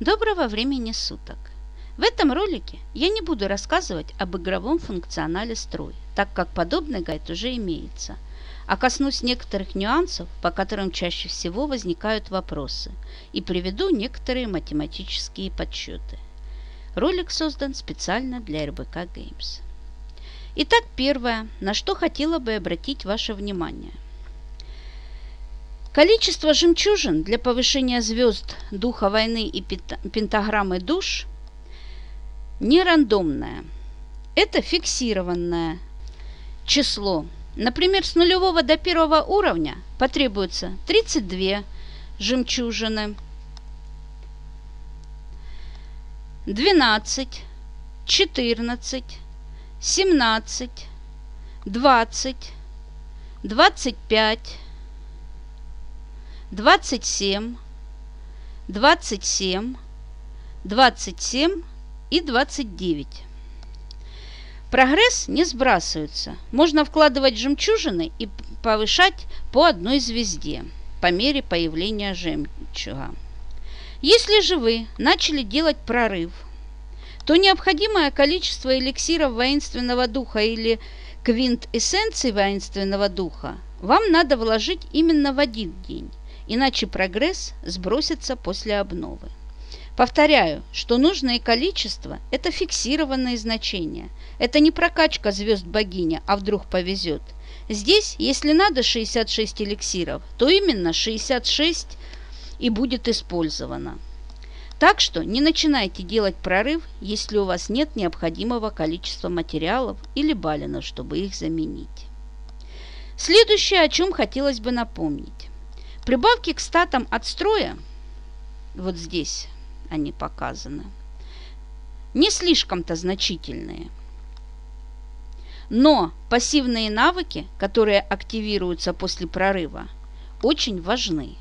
Доброго времени суток! В этом ролике я не буду рассказывать об игровом функционале строй, так как подобный гайд уже имеется, а коснусь некоторых нюансов, по которым чаще всего возникают вопросы, и приведу некоторые математические подсчеты. Ролик создан специально для РБК Games. Итак, первое, на что хотела бы обратить ваше внимание – Количество жемчужин для повышения звезд духа войны и пентаграммы душ не рандомное. Это фиксированное число. Например, с нулевого до первого уровня потребуется 32 жемчужины, 12, 14, 17, 20, 25, 27, 27, 27 и 29. Прогресс не сбрасывается. Можно вкладывать жемчужины и повышать по одной звезде по мере появления жемчуга. Если же вы начали делать прорыв, то необходимое количество эликсиров воинственного духа или квинт эссенций воинственного духа вам надо вложить именно в один день иначе прогресс сбросится после обновы. Повторяю, что нужное количество – это фиксированные значения. Это не прокачка звезд богиня, а вдруг повезет. Здесь, если надо 66 эликсиров, то именно 66 и будет использовано. Так что не начинайте делать прорыв, если у вас нет необходимого количества материалов или баллинов, чтобы их заменить. Следующее, о чем хотелось бы напомнить. Прибавки к статам от строя, вот здесь они показаны, не слишком-то значительные. Но пассивные навыки, которые активируются после прорыва, очень важны.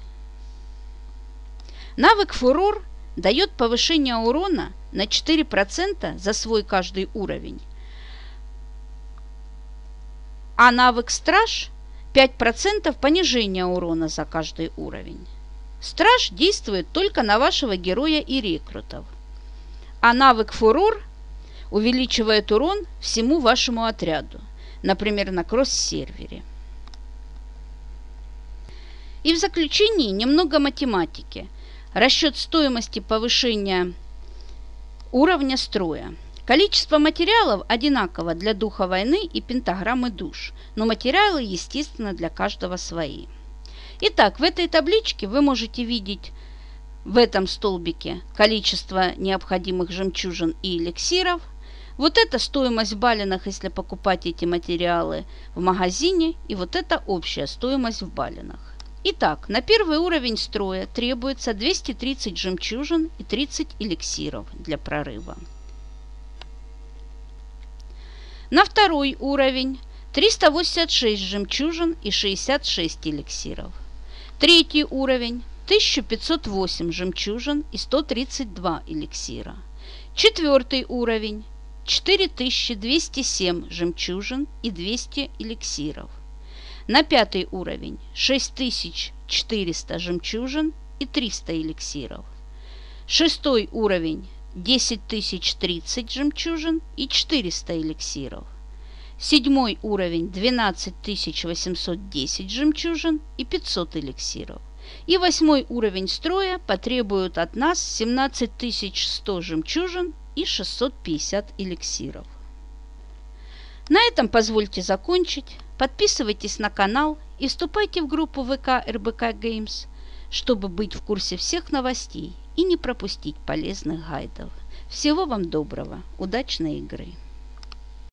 Навык «Фурор» дает повышение урона на 4% за свой каждый уровень, а навык «Страж» 5% понижения урона за каждый уровень. Страж действует только на вашего героя и рекрутов. А навык Фурор увеличивает урон всему вашему отряду, например, на кросс-сервере. И в заключении немного математики. Расчет стоимости повышения уровня строя – Количество материалов одинаково для духа войны и пентаграммы душ, но материалы, естественно, для каждого свои. Итак, в этой табличке вы можете видеть в этом столбике количество необходимых жемчужин и эликсиров. Вот это стоимость в баллинах, если покупать эти материалы в магазине, и вот это общая стоимость в баллинах. Итак, на первый уровень строя требуется 230 жемчужин и 30 эликсиров для прорыва. На второй уровень 386 жемчужин и 66 эликсиров. Третий уровень 1508 жемчужин и 132 эликсира. Четвертый уровень 4207 жемчужин и 200 эликсиров. На пятый уровень 6400 жемчужин и 300 эликсиров. Шестой уровень 10 030 жемчужин и 400 эликсиров. Седьмой уровень 12 810 жемчужин и 500 эликсиров. И восьмой уровень строя потребует от нас 17 100 жемчужин и 650 эликсиров. На этом позвольте закончить. Подписывайтесь на канал и вступайте в группу ВК РБК Games, чтобы быть в курсе всех новостей и не пропустить полезных гайдов. Всего вам доброго, удачной игры!